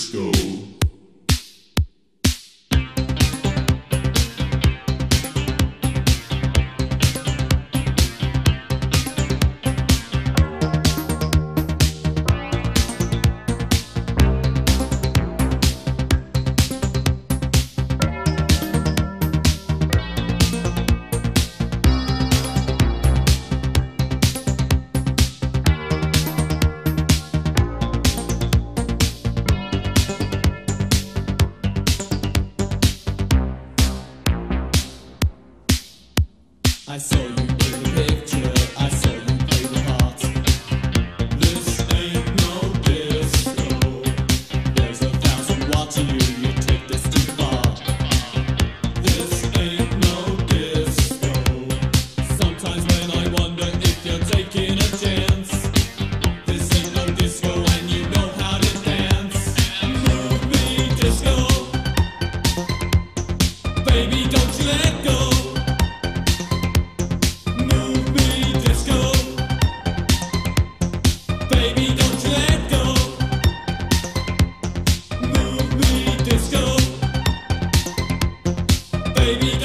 disco. I saw you take a picture. baby.